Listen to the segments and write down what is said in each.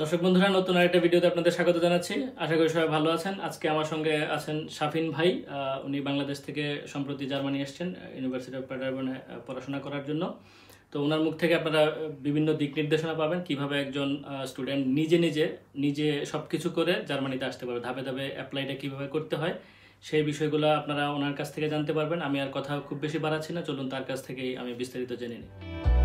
দর্শক বন্ধুরা, নতুন আরেকটা ভিডিওতে আপনাদের স্বাগত জানাচ্ছি। আশা করি সবাই ভালো আছেন। আজকে আমার সঙ্গে আছেন শাফিন ভাই উনি বাংলাদেশ থেকে সম্প্রতি জার্মানি এসেছেন ইউনিভার্সিটি অফ প্যাটারবনে পড়াশোনা করার জন্য। তো ওনার মুখ থেকে আপনারা বিভিন্ন দিক নির্দেশনা পাবেন, কীভাবে একজন স্টুডেন্ট নিজে নিজে নিজে সব কিছু করে জার্মানিতে আসতে পারবে, ধাপে ধাপে অ্যাপ্লাইটা কীভাবে করতে হয়, সেই বিষয়গুলো আপনারা ওনার কাছ থেকে জানতে পারবেন। আমি আর কথা খুব বেশি বাড়াচ্ছি না, চলুন তার কাছ থেকেই আমি বিস্তারিত জেনে নিই।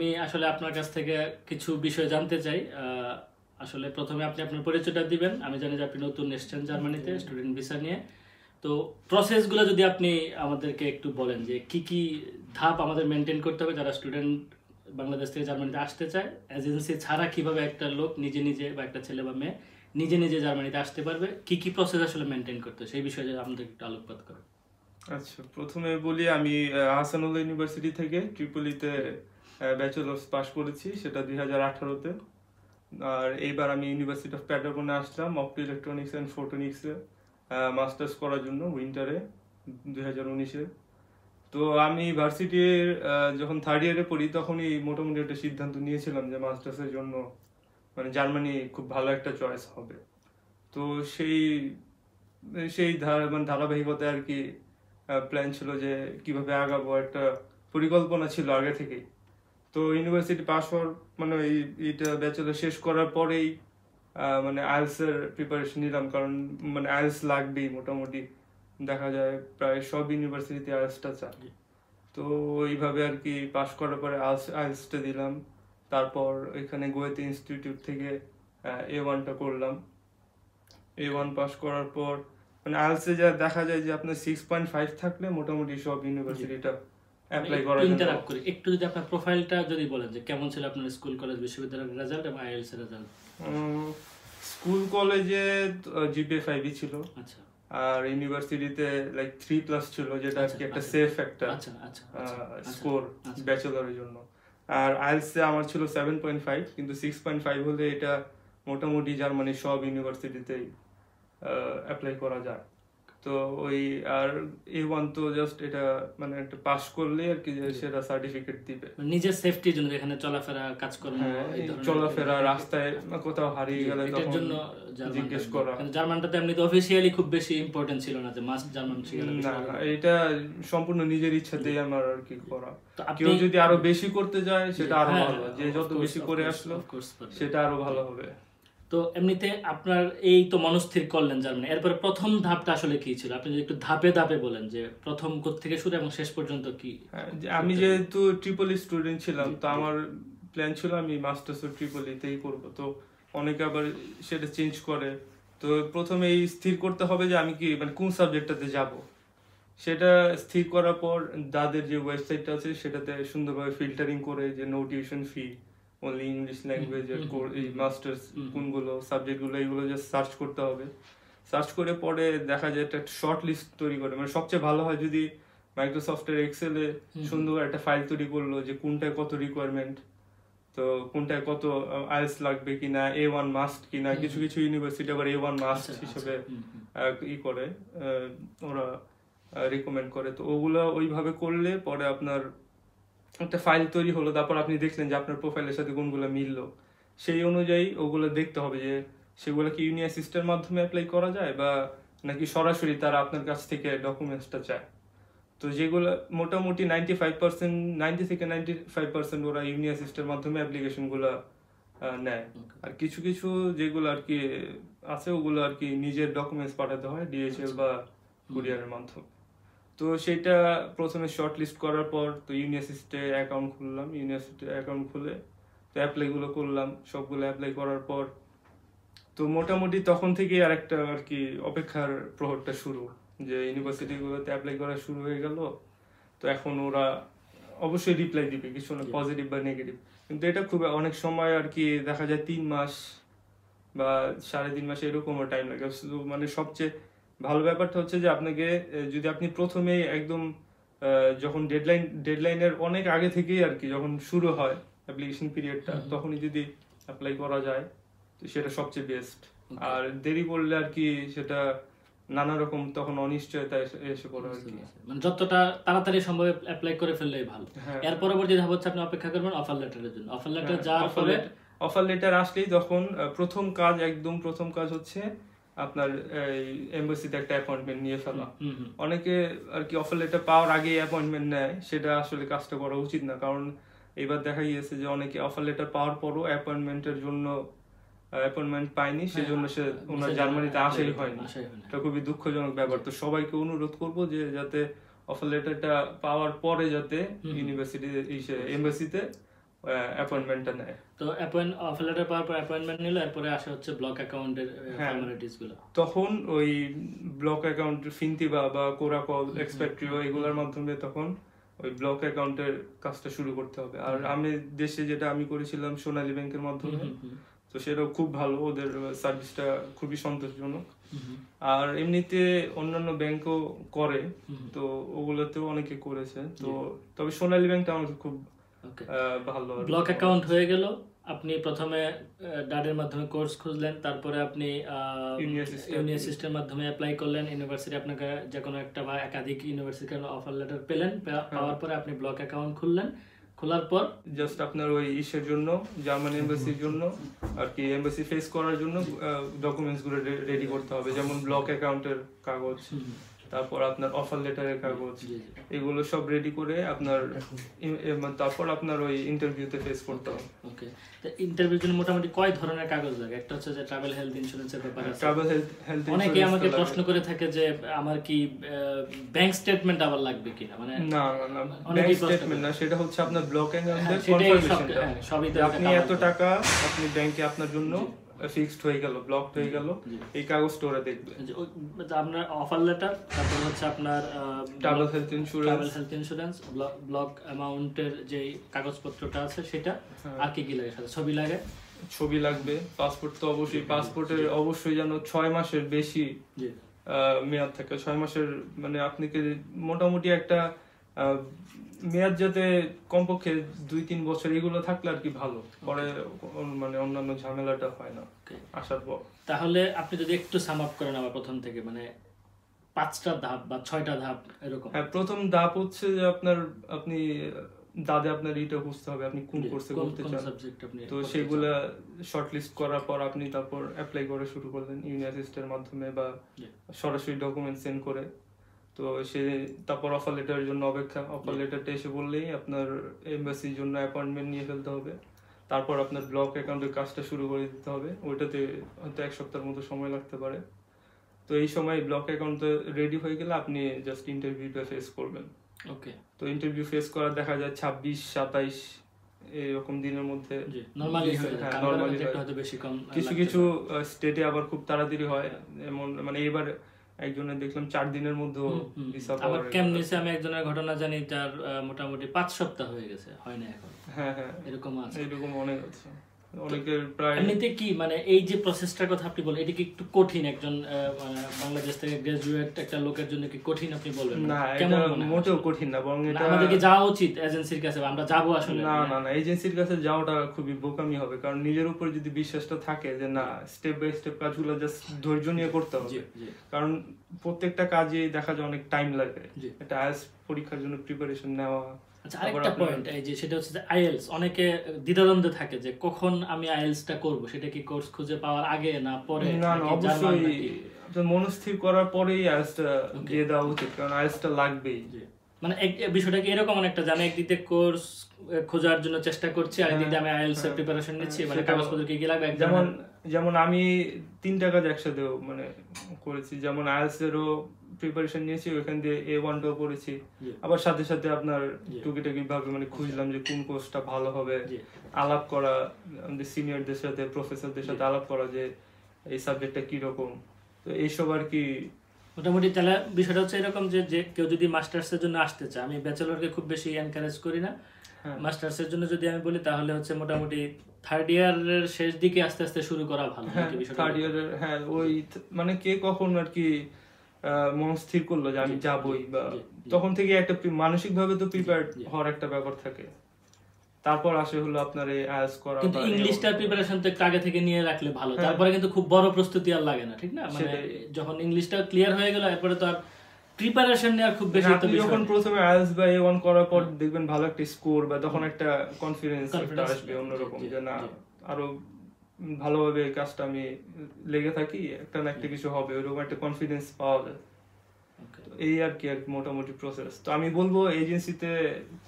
আমি আসলে আপনার কাছ থেকে কিছু বিষয় জানতে চাই। আসলে প্রথমে আপনি আপনার পরিচয়টা দিবেন। আমি জানি যে আপনি নতুন এসেছেন জার্মানিতে স্টুডেন্ট ভিসা নিয়ে। তো প্রসেসগুলো যদি আপনি আমাদেরকে একটু বলেন যে কি কি ধাপ আমাদের মেনটেন করতে হবে যারা স্টুডেন্ট বাংলাদেশ থেকে জার্মানিতে আসতে চায় এজেন্সি ছাড়া কীভাবে একটা লোক নিজে নিজে বা একটা ছেলে বা মেয়ে নিজে নিজে জার্মানিতে আসতে পারবে কি কি প্রসেস আসলে মেনটেন করতে সেই বিষয়ে আমাদের একটু আলোকপাত করেন। আচ্ছা প্রথমে বলি আমি হাসানুল্লাহ ইউনিভার্সিটি থেকে ট্রিপলিতে ব্যাচেলার্স পাস করেছি, সেটা দুই হাজার আঠারোতে। আর এইবার আমি ইউনিভার্সিটি অফ প্যাটাগনে আসলাম অপটো ইলেকট্রনিক্স অ্যান্ড ফোটোনিক্সে মাস্টার্স করার জন্য উইন্টারে দুই হাজার উনিশে। তো আমি ভার্সিটির যখন থার্ড ইয়ারে পড়ি, তখনই মোটামুটি একটা সিদ্ধান্ত নিয়েছিলাম যে মাস্টার্সের জন্য মানে জার্মানি খুব ভালো একটা চয়েস হবে। তো সেই সেই ধারা- মানে ধারাবাহিকতায় আর কি প্ল্যান ছিল যে কীভাবে আগাবো একটা পরিকল্পনা ছিল আগে থেকেই। তো ইউনিভার্সিটি পাস হওয়ার মানে এই এটা ব্যাচেলর শেষ করার পরেই মানে আইএলস এর প্রিপারেশন নিলাম। কারণ মানে আইএলস লাগবেই মোটামুটি। দেখা যায় প্রায় সব ইউনিভার্সিটিতে আইএলসটা জি। তো ওইভাবে আর কি পাস করার পরে আইএলসটা দিলাম। তারপর এখানে গোয়েতে ইনস্টিটিউট থেকে এ ওয়ানটা করলাম। এ ওয়ান পাস করার পর মানে আইএলসে যা দেখা যায় যে আপনার সিক্স পয়েন্ট ফাইভ থাকলে মোটামুটি সব ইউনিভার্সিটিটা অ্যাপ্লাই করার জন্য। ইন্টারাক্ট করি। একটু যদি আপনার প্রোফাইলটা যদি বলেন যে কেমন ছিল আপনার স্কুল কলেজ বিশ্ববিদ্যালয়ের রেজাল্ট এবং আইএলস এর রেজাল্ট স্কুল কলেজে জিপিএ ফাইভই ছিল। আচ্ছা। আর ইউনিভার্সিটিতে লাইক থ্রি প্লাস ছিল যেটা আর কি আচ্ছা, একটা আচ্ছা। সেফ একটা আচ্ছা আচ্ছা, স্কোর আচ্ছা। ব্যাচেলরের জন্য। আর আইএলসে আমার ছিল সেভেন পয়েন্ট ফাইভ কিন্তু সিক্স পয়েন্ট ফাইভ হলে এটা মোটামুটি জার্মানির সব ইউনিভার্সিটিতেই অ্যাপ্লাই করা যায়। তো ওই আর এ ওয়ান তো জাস্ট এটা মানে একটা পাস করলে আর কি সেটা সার্টিফিকেট দিবে। নিজের সেফটির জন্য এখানে চলাফেরা কাজকর্ম হ্যাঁ, চলাফেরা রাস্তায় কোথাও হারিয়ে গেলে তখন জন্য জার্মানটা- জিজ্ঞেস করা। কিন্তু জার্মানটাতে এমনিতে অফিসিয়ালি খুব বেশি ইম্পর্টেন্ট ছিল না যে মাস্ট জার্মান ছিল না না, এটা সম্পূর্ণ নিজের ইচ্ছাতেই আমার আর কি করা। কেউ যদি আরও বেশি করতে যায় সেটা আরও হ্যাঁ, ভালো। যে যত বেশি করে আসলো। সেটা আরও ভালো হবে। তো এমনিতে আপনার এই তো মনস্থির করলেন জার্মানি। এরপরে প্রথম ধাপটা আসলে কি ছিল? আপনি যদি একটু ধাপে ধাপে বলেন যে প্রথম থেকে শুরু এবং শেষ পর্যন্ত কি হ্যাঁ, যে আমি যেহেতু ট্রিপলি স্টুডেন্ট ছিলাম তো আমার প্ল্যান ছিল আমি মাস্টার্স ট্রিপলিতেই করব। তো অনেকে আবার সেটা চেঞ্জ করে। তো প্রথমে এই স্থির করতে হবে যে আমি কি মানে কোন সাবজেক্টটাতে যাব? সেটা স্থির করার পর দাদের যে ওয়েবসাইটটা আছে সেটাতে সুন্দরভাবে ফিল্টারিং করে যে no tuition fee only English ল্যাঙ্গুয়েজের এই মাস্টার্স কোনগুলো সাবজেক্টগুলো এগুলো জাস্ট সার্চ করতে হবে। সার্চ করে পরে দেখা যায় একটা শর্ট লিস্ট তৈরি করে। মানে সবচেয়ে ভালো হয় যদি মাইক্রোসফটের এক্সেলে সুন্দর একটা ফাইল তৈরি করল যে কোনটায় কত রিকোয়ারমেন্ট তো কোনটায় কত আইএলস লাগবে কিনা এ ওয়ান মাস্ট কিনা কিছু কিছু ইউনিভার্সিটি আবার এ ওয়ান মাস্ট হিসেবে ই করে ওরা রিকমেন্ড করে। তো ওগুলো ওইভাবে করলে পরে আপনার একটা ফাইল তৈরি হলো তারপর আপনি দেখলেন যে আপনার প্রোফাইলের সাথে কোনগুলো মিললো। সেই অনুযায়ী ওগুলো দেখতে হবে যে সেগুলো কি ইউনিয়ন সিস্টেমের মাধ্যমে অ্যাপ্লাই করা যায় বা নাকি সরাসরি তারা আপনার কাছ থেকে ডকুমেন্টসটা চায়। তো যেগুলো মোটামুটি নাইনটি ফাইভ পার্সেন্ট নাইনটি থেকে নাইনটি ফাইভ পার্সেন্ট ওরা ইউনিয়ন সিস্টেমের মাধ্যমে অ্যাপ্লিকেশনগুলো নেয়। আর কিছু কিছু যেগুলো আর কি আছে ওগুলো আর কি নিজের ডকুমেন্টস পাঠাতে হয় ডিএচএল বা কুরিয়ারের মাধ্যমে। তো সেটা প্রথমে শর্ট লিস্ট করার পর তো ইউনিভার্সিটিতে অ্যাকাউন্ট খুললাম ইউনিভার্সিটি অ্যাকাউন্ট খুলে তো অ্যাপ্লাইগুলো করলাম সবগুলো অ্যাপ্লাই করার পর তো মোটামুটি তখন থেকেই আর একটা আর কি অপেক্ষার প্রহরটা শুরু যে ইউনিভার্সিটিগুলোতে অ্যাপ্লাই করা শুরু হয়ে গেল তো এখন ওরা অবশ্যই রিপ্লাই দিবে কিছু না পজিটিভ বা নেগেটিভ কিন্তু এটা খুব অনেক সময় আর কি দেখা যায় তিন মাস বা সাড়ে তিন মাস এরকমও টাইম লাগে। শুধু মানে সবচেয়ে ভালো ব্যাপারটা হচ্ছে যে আপনাকে যদি আপনি প্রথমে একদম যখন ডেডলাইন ডেডলাইনের অনেক আগে থেকেই আর কি যখন শুরু হয় অ্যাপ্লিকেশন পিরিয়ডটা তখনই যদি অ্যাপ্লাই করা যায় তো সেটা সবচেয়ে বেস্ট আর দেরি করলে আর কি সেটা নানা রকম তখন অনিশ্চয়তা এসে- পড়ে আর কি। মানে যতটা তাড়াতাড়ি সম্ভব অ্যাপ্লাই করে ফেললেই ভালো। হ্যাঁ। এর পরবর্তী ধাপ হচ্ছে আপনি অপেক্ষা করবেন অফার লেটারের জন্য। অফার লেটার যাওয়ার পরে অফার লেটার আসলেই তখন প্রথম কাজ একদম প্রথম কাজ হচ্ছে আপনার এই এমবাসিতে একটা অ্যাপয়েন্টমেন্ট নিয়ে ফেলা। অনেকে আর কি অফার লেটার পাওয়ার আগে অ্যাপয়েন্টমেন্ট নেয় সেটা আসলে কাজটা করা উচিত না। কারণ এবার দেখা গিয়েছে যে অনেকে অফার লেটার পাওয়ার পরও অ্যাপয়েন্টমেন্টের জন্য অ্যাপয়েন্টমেন্ট পায়নি সেজন্য সে ওনার জার্মানিতে হয়নি আসাই হয়নি। এটা খুবই দুঃখজনক ব্যাপার। তো সবাইকে অনুরোধ করব যে যাতে অফার লেটারটা পাওয়ার পরে যাতে ইউনিভার্সিটি এমবাসিতে অ্যাপয়েন্টমেন্টটা নেয়। তো অ্যাপয়েন্ট অফার লেটার পাওয়ার পর অ্যাপয়েন্টমেন্ট নিল এরপরে আসা হচ্ছে ব্লক অ্যাকাউন্টের। ফর্মালিটিসগুলো। তখন ওই ব্লক অ্যাকাউন্ট ফিনতিবা বা কোরাকল এক্সপেক্ট্রিও এগুলোর মাধ্যমে তখন ওই ব্লক অ্যাকাউন্টের কাজটা শুরু করতে হবে। আর আমি দেশে যেটা আমি করেছিলাম সোনালী ব্যাংকের মাধ্যমে তো সেটাও খুব ভালো ওদের সার্ভিসটা খুবই সন্তোষজনক। আর এমনিতে অন্যান্য ব্যাংকও করে তো ওগুলোতেও অনেকে করেছে। তো তবে সোনালী ব্যাংকটা আমার খুব ভালো। ব্লক অ্যাকাউন্ট হয়ে গেল। আপনি প্রথমে ডাডের মাধ্যমে কোর্স খুঁজলেন তারপরে আপনি University ইউনিভার্সিটির মাধ্যমে অ্যাপ্লাই করলেন। ইউনিভার্সিটি আপনাকে যে কোনো একটা বা একাধিক ইউনিভার্সিটির অফার লেটার পেলেন। পাওয়ার পরে আপনি ব্লক অ্যাকাউন্ট খুললেন। খোলার পর জাস্ট আপনার ওই ইসের জন্য জার্মান এমবাসির জন্য আর কি এমবাসি ফেস করার জন্য ডকুমেন্টসগুলো রেডি করতে হবে। যেমন ব্লক অ্যাকাউন্টের কাগজ। তারপর আপনার অফার লেটারের কাগজ। এগুলো সব রেডি করে আপনার মানে তারপর আপনার ওই ইন্টারভিউতে ফেস করতে হবে। ওকে। তো ইন্টারভিউর জন্য মোটামুটি কয় ধরনের কাগজ লাগে? একটা হচ্ছে যে ট্রাভেল হেলথ ইন্স্যুরেন্সের ব্যাপার ট্রাভেল হেলথ অনেকে আমাকে প্রশ্ন করে থাকে যে আমার কি ব্যাংক স্টেটমেন্ট আবার লাগবে কিনা? মানে না না না ব্যাংক স্টেটমেন্ট না সেটা হচ্ছে আপনার ব্লক অ্যাকাউন্টের কনফার্মেশনটা হ্যাঁ, সবই তো আপনি এত টাকা আপনি ব্যাংকে আপনার জন্য ফিক্সড হয়ে গেল ব্লকড হয়ে গেল এই কাগজটা ওরা দেখবে। যে আপনার অফার লেটার তারপর হচ্ছে আপনার travel health insurance travel health insurance block অ্যামাউন্টের যে কাগজপত্রটা আছে সেটা হ্যাঁ। আর কি কি লাগে সাথে? ছবি লাগে? ছবি লাগবে পাসপোর্ট তো অবশ্যই পাসপোর্টের অবশ্যই যেন ছয় মাসের বেশি মেয়াদ থাকে। ছয় মাসের মানে আপনি কি মোটামুটি একটা মেয়াদ যাতে কমপক্ষে দুই তিন বছর এগুলো থাকলে আর কি ভালো। পরে মানে অন্যান্য ঝামেলাটা হয় না। আসার পর। তাহলে আপনি যদি একটু সাম আপ করেন আবার প্রথম থেকে মানে পাঁচটা ধাপ বা ছয়টা ধাপ এরকম। হ্যাঁ প্রথম ধাপ হচ্ছে যে আপনার আপনি দাদে আপনার ইটা বুঝতে হবে আপনি কোন কোর্সে করতে চান। সাবজেক্ট আপনি তো সেগুলা শর্টলিস্ট করার পর আপনি তারপর অ্যাপ্লাই করা শুরু করলেন ইউনিভার্সিটির মাধ্যমে বা সরাসরি ডকুমেন্ট সেন্ড করে। তো সে তারপর অফার লেটারের জন্য অপেক্ষা। অফার লেটারটা এসে বললেই আপনার এমবাসির জন্য অ্যাপয়েন্টমেন্ট নিয়ে ফেলতে হবে। তারপর আপনার ব্লক অ্যাকাউন্টের কাজটা শুরু করে দিতে হবে। ওইটাতে হয়তো এক সপ্তাহের মতো সময় লাগতে পারে। তো এই সময় ব্লক অ্যাকাউন্ট রেডি হয়ে গেলে আপনি জাস্ট ইন্টারভিউটা ফেস করবেন। ওকে তো ইন্টারভিউ ফেস করা দেখা যায় ছাব্বিশ সাতাইশ এরকম দিনের মধ্যে। হয়ে কিছু কিছু স্টেটে আবার খুব তাড়াতাড়ি হয়। এমন মানে এবার একজনের দেখলাম চার দিনের মধ্যে আবার কেমনিসে আমি একজনের ঘটনা জানি যার মোটামুটি পাঁচ সপ্তাহ হয়ে গেছে হয় না এখন? হ্যাঁ হ্যাঁ। এরকম আছে। এরকম অনেক আছে। অনেকের প্রায় এমনিতে কি মানে এই যে প্রসেসটার কথা আপনি বলেন এটা কি একটু কঠিন একজন মানে বাংলাদেশ থেকে গ্রাজুয়েট একটা লোকের জন্য কি কঠিন আপনি বলবেন? না এটা মোটেও কঠিন না বরং না, এটা আমাদেরকে যাওয়া উচিত এজেন্সির কাছে আমরা যাব আসলে। না না না এজেন্সির কাছে যাওয়াটা খুবই বোকামি হবে কারণ নিজের উপর যদি বিশ্বাসটা থাকে যে না স্টেপ বাই স্টেপ কাজগুলো জাস্ট ধৈর্য নিয়ে করতে হবে। কারণ প্রত্যেকটা কাজে দেখা যায় অনেক টাইম লাগে। এটা আইএলটিএস পরীক্ষার জন্য প্রিপারেশন নেওয়া আচ্ছা আরেকটা পয়েন্ট এই যে সেটা হচ্ছে যে আইএলস অনেকে দ্বিধাদ্বন্দ্বে থাকে যে কখন আমি আইএলসটা করব সেটা কি কোর্স খুঁজে পাওয়ার আগে না পরে? না না অবশ্যই মনস্থির করার পরেই আইএলসটা দিয়ে দেওয়া উচিত কারণ আইএলসটা লাগবেই। জি। মানে বিষয়টা কি এরকম অনেকটা যে আমি একদিকে কোর্স খোঁজার জন্য চেষ্টা করছি আর একদিকে আমি আইএলস এর প্রিপারেশন নিচ্ছি মানে কাগজপত্র কি কি লাগবে যেমন যেমন আমি তিনটা কাজ একসাথে মানে করেছি যেমন আইএলটিএস এরও প্রিপারেশন নিয়েছি ওখান দিয়ে এ ওয়ানটাও করেছি জি। আবার সাথে সাথে আপনার জি। টুকিটাকি ভাবে মানে খুঁজলাম যে কোন কোর্সটা ভালো হবে। আলাপ করা আমাদের সিনিয়রদের সাথে প্রফেসরদের সাথে আলাপ করা যে এই সাবজেক্টটা কি রকম তো এইসব আর কি মোটামুটি তাহলে বিষয়টা হচ্ছে এরকম যে যে কেউ যদি মাস্টার্স এর জন্য আসতে চায় আমি ব্যাচেলরকে খুব বেশি এনকারেজ করি না। হ্যাঁ। মাস্টার্স এর জন্য যদি আমি বলি তাহলে হচ্ছে মোটামুটি থার্ড ইয়ারের শেষ দিকে আস্তে আস্তে শুরু করা ভালো হ্যাঁ থার্ড ইয়ারের হ্যাঁ ওই মানে কে কখন আর কি মন স্থির করল যে আমি যাবই বা। তখন থেকে একটা মানসিক ভাবে তো প্রিপেয়ার হওয়ার একটা ব্যাপার থাকে। তারপর আসে হলো আপনার এই আয়াস করা কিন্তু ইংলিশটার প্রিপারেশন তো একটু আগে থেকে নিয়ে রাখলে ভালো। হ্যাঁ। তারপরে কিন্তু খুব বড় প্রস্তুতি আর লাগে না ঠিক না? মানে যখন ইংলিশটা ক্লিয়ার হয়ে গেল এরপরে তো আর প্রিপারেশন নেওয়ার খুব বেশি তো বিষয় যখন প্রথমে আইএলস বা এ ওয়ান করার পর দেখবেন ভালো একটা স্কোর বা তখন একটা কনফিডেন্স একটা আসবে অন্যরকম যে না আরও ভালোভাবে কাজটা আমি লেগে থাকি একটা না একটা কিছু হবে ওরকম একটা কনফিডেন্স পাওয়া যায়। এই আর কি আর মোটামুটি প্রসেস তো আমি বলব এজেন্সিতে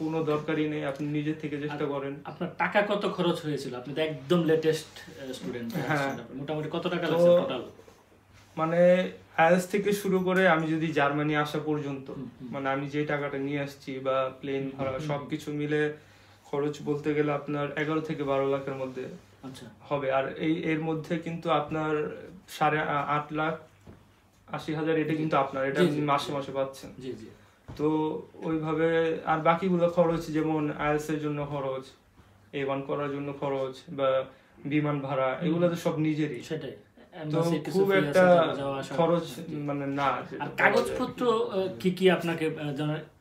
কোনো দরকারই নেই আপনি নিজের থেকে চেষ্টা করেন। আপনার টাকা কত খরচ হয়েছিল? আপনি তো একদম লেটেস্ট স্টুডেন্ট হ্যাঁ। মোটামুটি কত টাকা লাগছে টোটাল মানে আইএলস থেকে শুরু করে আমি যদি জার্মানি আসা পর্যন্ত। মানে আমি যে টাকাটা নিয়ে আসছি বা প্লেন ভাড়া সবকিছু মিলে খরচ বলতে গেলে আপনার এগারো থেকে বারো লাখের মধ্যে আচ্ছা। হবে। আর এই এর মধ্যে কিন্তু আপনার সাড়ে আট লাখ আশি হাজার এটা কিন্তু আপনার এটা মাসে মাসে পাচ্ছেন। জি জি। তো ওইভাবে আর বাকিগুলো খরচ যেমন আইএলস এর জন্য খরচ এ ওয়ান করার জন্য খরচ বা বিমান ভাড়া এগুলো তো সব নিজেরই। সেটাই। তো খুব একটা। খরচ মানে না আর কাগজপত্র কি কি আপনাকে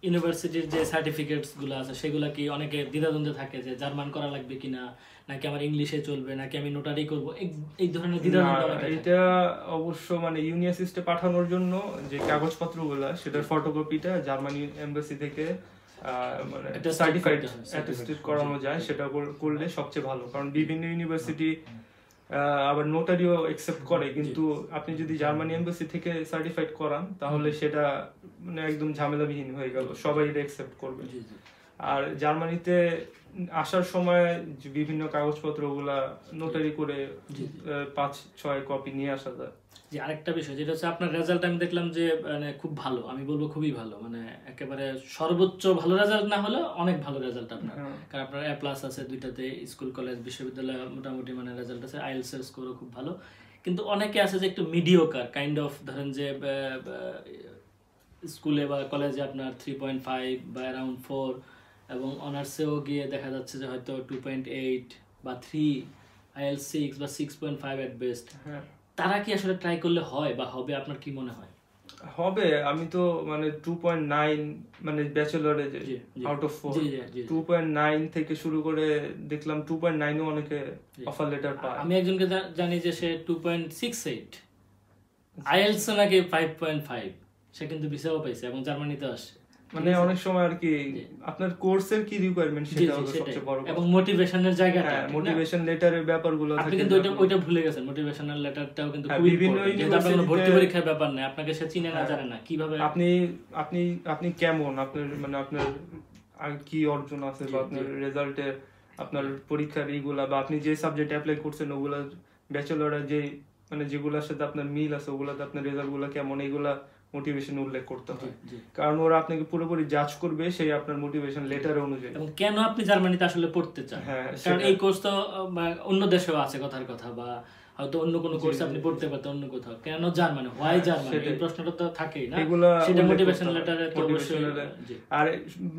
ইউনিভার্সিটির যে সার্টিফিকেটসগুলো আছে সেগুলা কি অনেকে দ্বিধাদ্বন্দ্বে থাকে যে জার্মান করা লাগবে কিনা নাকি আমার ইংলিশে চলবে নাকি আমি নোটারি করব? এই- ধরনের দ্বিধাদ্বন্দ্ব এটা অবশ্য মানে ইউনিভার্সিটিতে পাঠানোর জন্য যে কাগজপত্রগুলো সেটার ফটোকপিটা জার্মানি এমবাসি থেকে মানে সার্টিফাইড অ্যাটেস্টেড করানো যায় সেটা করলে সবচেয়ে ভালো। কারণ বিভিন্ন ইউনিভার্সিটি আবার নোটারিও একসেপ্ট করে কিন্তু আপনি যদি জার্মানি এমবাসি থেকে সার্টিফাইড করান তাহলে সেটা মানে একদম ঝামেলাবিহীন হয়ে গেল। সবাই এটা একসেপ্ট করবে। আর জার্মানিতে আসার সময় বিভিন্ন কাগজপত্রগুলা নোটারি করে পাঁচ ছয় কপি নিয়ে আসা যায়। যে আরেকটা বিষয় যেটা হচ্ছে আপনার রেজাল্ট আমি দেখলাম যে মানে খুব ভালো আমি বলব খুবই ভালো মানে একেবারে সর্বোচ্চ ভালো রেজাল্ট না হলেও অনেক ভালো রেজাল্ট আপনার। হ্যাঁ। কারণ আপনার এ প্লাস আছে দুইটাতে স্কুল কলেজ বিশ্ববিদ্যালয় মোটামুটি মানে রেজাল্ট আছে আইএলস এর স্কোরও খুব ভালো। কিন্তু অনেকে আছে যে একটু মিডিওকার কাইন্ড অফ ধরেন যে স্কুলে বা কলেজে আপনার থ্রি পয়েন্ট ফাইভ বা অ্যারাউন্ড ফোর এবং অনার্সেও গিয়ে দেখা যাচ্ছে যে হয়তো টু পয়েন্ট এইট বা থ্রি আইএল সিক্স বা six point five at best হ্যাঁ। তারা কি আসলে ট্রাই করলে হয় বা হবে? আপনার কি মনে হয়? হবে আমি তো মানে টু পয়েন্ট নাইন মানে ব্যাচেলরে। Out of four. Two point nine থেকে শুরু করে দেখলাম টু পয়েন্ট নাইনও অনেকে অফার লেটার পায়। আমি একজনকে জানি যে সে two point six eight IELTS নাকি ফাইভ পয়েন্ট ফাইভ সে কিন্তু ভিসাও পাইছে এবং জার্মানিতে আসছে। মানে অনেক সময় আর কি আপনার কোর্সের কি রিকোয়ারমেন্ট সেটা হলো সবচেয়ে বড় এবং মোটিভেশনের জায়গাটা হ্যাঁ মোটিভেশন লেটারের ব্যাপারগুলো আপনি কিন্তু ওইটা ওইটা ভুলে গেছেন। মোটিভেশনাল লেটারটাও কিন্তু হ্যাঁ, খুবই। আপনার ভর্তি পরীক্ষার ব্যাপার নাই আপনাকে সে চিনে না হ্যাঁ। জানে না। কীভাবে আপনি আপনি আপনি কেমন? আপনার মানে আপনার আর কি অর্জন আছে বা আপনার। রেজাল্টে আপনার পরীক্ষার এইগুলা বা আপনি যে সাবজেক্ট অ্যাপ্লাই করছেন ওগুলা ব্যাচেলরে যে মানে যেগুলোর সাথে আপনার মিল আছে ওগুলাতে আপনার রেজাল্টগুলা কেমন? এইগুলা মোটিভেশন উল্লেখ করতে হয়। কারণ ওরা আপনাকে পুরোপুরি জাজ করবে সেই আপনার মোটিভেশন লেটার অনুযায়ী। এবং কেন আপনি জার্মানিতে আসলে পড়তে চান? হ্যাঁ, কারণ এই কোর্স তো অন্য দেশেও আছে কথার কথা বা হয়তো অন্য কোনো কোর্স আপনি পড়তে পারতেন অন্য কোথাও। কেন জার্মানি হোয়াই হ্যাঁ, জার্মানি এই প্রশ্নটা তো থাকেই না। এগুলা সেটা মোটিভেশন লেটারে তো অবশ্যই আর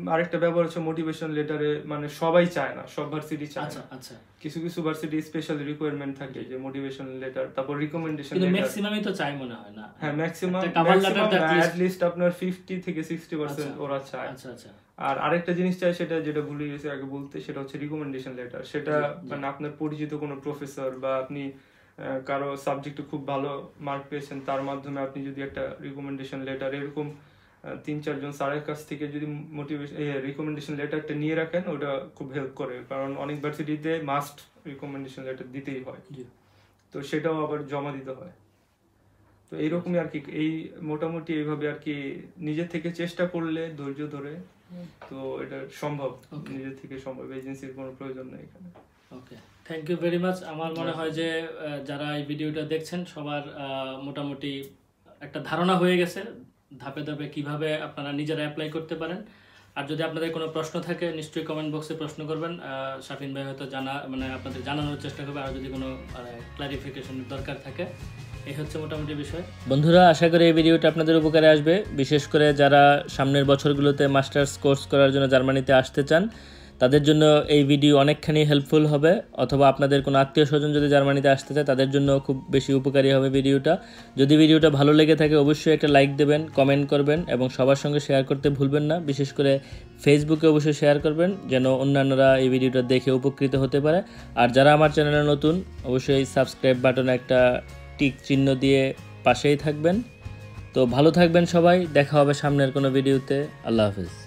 আরেকটা ব্যাপার হচ্ছে মোটিভেশন লেটারে মানে সবাই চায় না সব ভার্সিটি চায় আচ্ছা আচ্ছা। কিছু কিছু ভার্সিটি স্পেশাল রিকোয়ারমেন্ট থাকে যে মোটিভেশন লেটার তারপর রিকমেন্ডেশন কিন্তু লেটার ম্যাক্সিমামই তো চাই মনে হয় না। হ্যাঁ maximum at least- at least আপনার 50 থেকে 60% আচ্ছা। ওরা চায়। আচ্ছা আচ্ছা। আর আরেকটা জিনিস চাই সেটা যেটা ভুলে গেছি আগে বলতে সেটা হচ্ছে রিকমেন্ডেশন লেটার সেটা। মানে আপনার পরিচিত কোনো প্রফেসর বা আপনি কারও সাবজেক্টে খুব ভালো মার্ক পেয়েছেন তার মাধ্যমে আপনি যদি একটা রিকমেন্ডেশন লেটার এরকম তিন চারজন স্যারের কাছ থেকে যদি মোটিভেশন রিকমেন্ডেশন লেটারটা নিয়ে রাখেন ওটা খুব হেল্প করে। কারণ অনেক ভার্সিটিতে মাস্ট রিকমেন্ডেশন লেটার দিতেই হয়। তো সেটাও আবার জমা দিতে হয়। তো এইরকমই আর কি এই মোটামুটি এইভাবে আর কি নিজে থেকে চেষ্টা করলে ধৈর্য ধরে তো এটা সম্ভব. নিজে থেকে সম্ভব এজেন্সির কোনো প্রয়োজন নেই এখানে। Okay thank you very much আমার মনে হয় যে যারা এই ভিডিওটা দেখছেন সবার মোটামুটি একটা ধারণা হয়ে গেছে ধাপে ধাপে কীভাবে আপনারা নিজেরা অ্যাপ্লাই করতে পারেন। আর যদি আপনাদের কোনো প্রশ্ন থাকে নিশ্চয়ই কমেন্ট বক্সে প্রশ্ন করবেন। শাফিন ভাই হয়তো জানা মানে আপনাদের জানানোর চেষ্টা করবে। আর যদি কোনো ক্লারিফিকেশনের দরকার থাকে এই হচ্ছে মোটামুটি বিষয়। বন্ধুরা আশা করি এই ভিডিওটা আপনাদের উপকারে আসবে। বিশেষ করে যারা সামনের বছরগুলোতে মাস্টার্স কোর্স করার জন্য জার্মানিতে আসতে চান তাদের জন্য এই ভিডিও অনেকখানি হেল্পফুল হবে, অথবা আপনাদের কোনো আত্মীয় স্বজন যদি জার্মানিতে আসতে চায়, তাদের জন্য খুব বেশি উপকারী হবে ভিডিওটা যদি ভিডিওটা ভালো লেগে থাকে, অবশ্যই একটা লাইক দেবেন কমেন্ট করবেন, এবং সবার সঙ্গে শেয়ার করতে ভুলবেন না। বিশেষ করে ফেসবুকে অবশ্যই শেয়ার করবেন, যেন অন্যান্যরা এই ভিডিওটা দেখে উপকৃত হতে পারে। আর যারা আমার চ্যানেলে নতুন, অবশ্যই সাবস্ক্রাইব বাটনে একটা টিক চিহ্ন দিয়ে পাশেই থাকবেন। তো ভালো থাকবেন সবাই, দেখা হবে সামনের কোনো ভিডিওতে আল্লাহ হাফিজ।